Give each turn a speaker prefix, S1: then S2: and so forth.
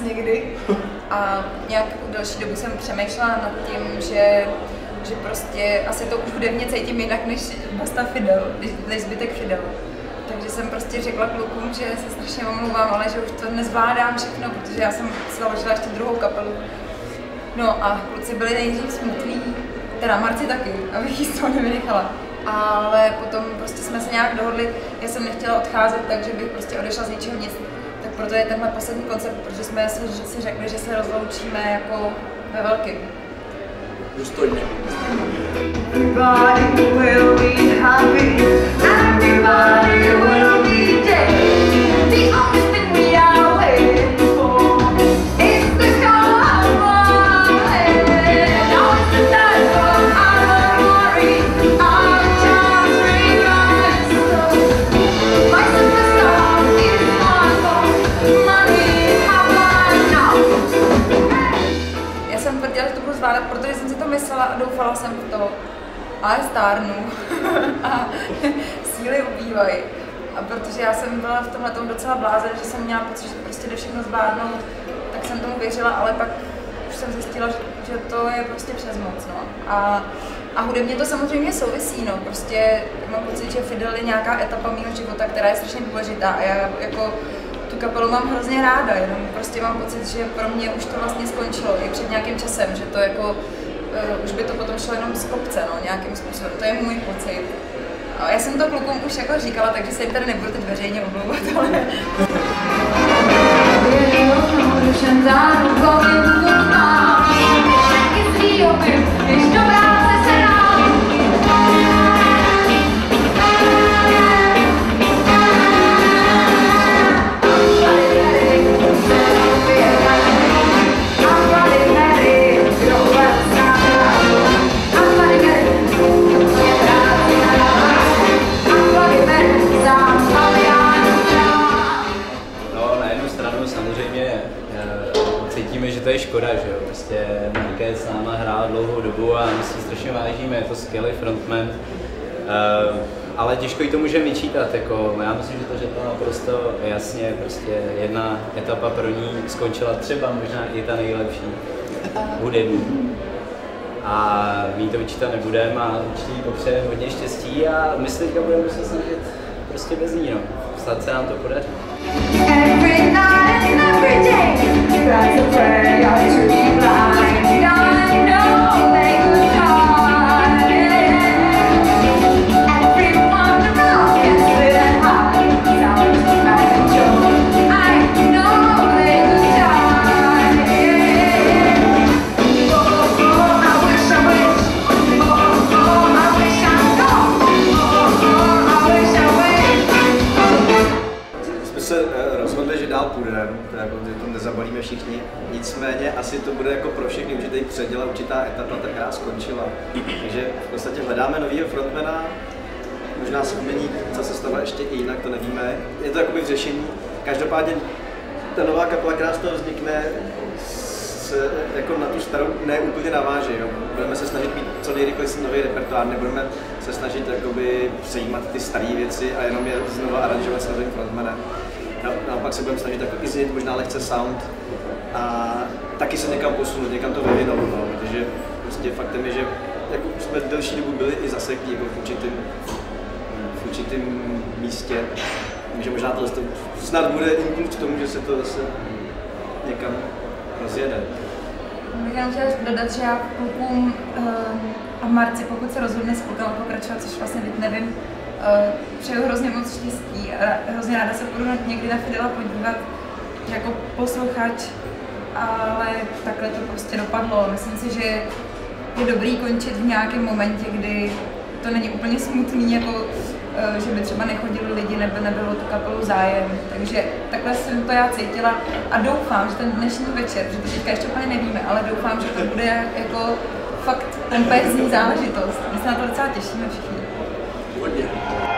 S1: někdy a nějak delší dobu jsem přemýšlela nad tím, že, že prostě asi to už hudebně cítím jinak než Basta Fidel, než- zbytek Fidel. Takže jsem prostě řekla klukům, že se strašně omlouvám, ale že už to nezvládám všechno, protože já jsem založila ještě druhou kapelu. No a kluci byli nejdřív smutní, teda Marci taky, abych jí z toho nevynechala. Ale potom prostě jsme se nějak dohodli, já jsem nechtěla odcházet, takže bych prostě odešla z ničeho nic. Tak proto je tenhle poslední koncert, protože jsme si, si řekli, že se rozloučíme jako ve velkým.
S2: Důstojně.
S3: Everybody will be happy. Everybody
S1: doufala jsem v to. Ale stárnu a síly ubývají. A protože já jsem byla v tomhle tom docela blázen, že jsem měla pocit, že prostě jde všechno zvládnout, tak jsem tomu věřila, ale pak už jsem zjistila, že, že to je prostě přes moc. No. A, a hudebně to samozřejmě souvisí, no. Prostě mám pocit, že Fidel je nějaká etapa mého života, která je strašně důležitá a já jako tu kapelu mám hrozně ráda, jenom prostě mám pocit, že pro mě už to vlastně skončilo i před nějakým časem, že to jako, uh, už by to potom šlo jenom z kopce, no, nějakým způsobem, to je můj pocit. A já jsem to klukům už jako říkala, takže se jim tady nebudu teď veřejně omlouvat, ale
S4: stranu samozřejmě eh, cítíme, že to je škoda, že jo. Prostě Marké s náma hrál dlouhou dobu a my si strašně vážíme, je to skvělý frontman. Eh, ale těžko jí to můžeme vyčítat, jako, já myslím, že to řekla naprosto jasně, prostě jedna etapa pro ní skončila třeba možná i ta nejlepší hudební. A my to vyčítat nebudeme a určitě jí popřejeme hodně štěstí a my se teďka budeme muset snažit prostě bez ní, no. Snad se nám to podaří.
S3: Day, try to pray to
S2: asi to bude jako pro všechny určitý předěl, určitá etapa, ta, která skončila. Takže v podstatě hledáme novýho frontmana, možná se změní ta sestava ještě i jinak, to nevíme. Je to jakoby v řešení. Každopádně ta nová kapela, která z toho vznikne, se jako na tu starou ne úplně naváže. Jo. Budeme se snažit mít co nejrychleji nový repertoár, nebudeme se snažit jakoby přejímat ty staré věci a jenom je znova aranžovat s novým frontmanem. Na- Naopak se budeme snažit jako změnit možná lehce sound a taky se někam posunout, někam to vyvinout, no, protože prostě faktem je, že jako jsme delší dobu byli i zaseklí jako v určitém, v určitém místě, takže možná to snad bude impuls k tomu, že se to zase někam rozjede.
S1: bych jenom chtěla dodat, že já klukům eh, a marci, pokud se rozhodne s pokračovat, což vlastně teď nevím, přeju hrozně moc štěstí a hrozně ráda se budu někdy na Fidela podívat jako posluchač, ale takhle to prostě dopadlo. Myslím si, že je dobrý končit v nějakém momentě, kdy to není úplně smutný, jako eh, že by třeba nechodili lidi nebo nebylo tu kapelu zájem. Takže takhle jsem to já cítila a doufám, že ten dnešní večer, že to teďka ještě úplně nevíme, ale doufám, že to bude jako fakt pompézní záležitost. My se na to docela těšíme všichni.
S5: Hodně.
S1: Oh!